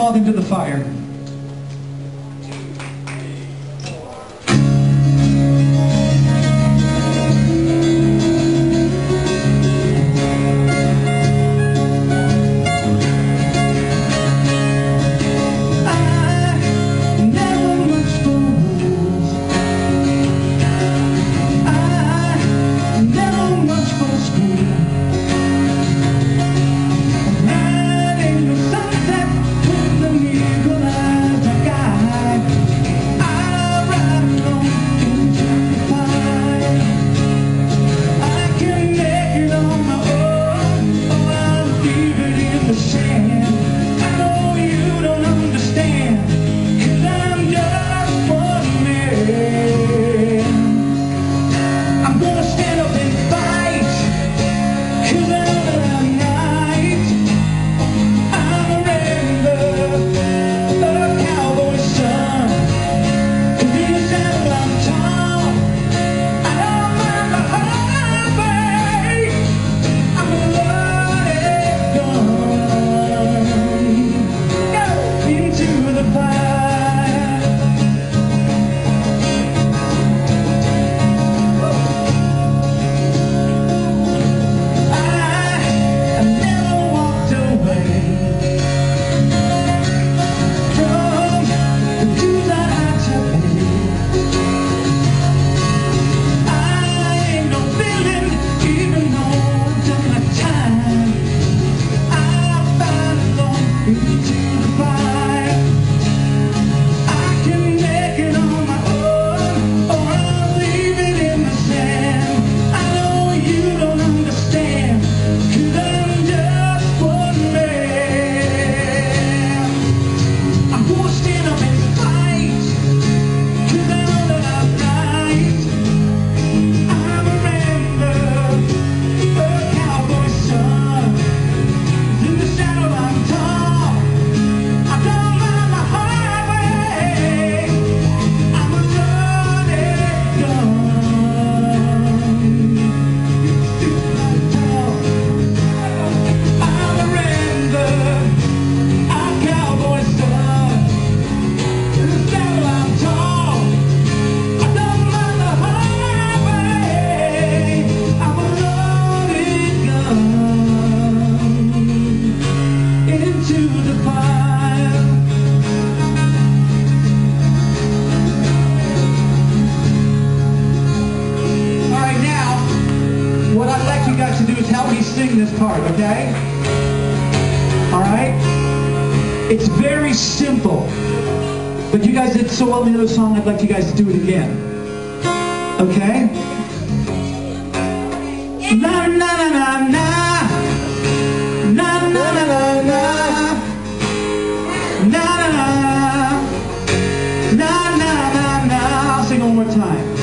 called into the fire. guys to do is help me sing this part, okay? All right? It's very simple. But you guys did so well in the other song, I'd like you guys to do it again. Okay? Na na na na na Na na na na na Na na na Na na na na I'll sing one more time.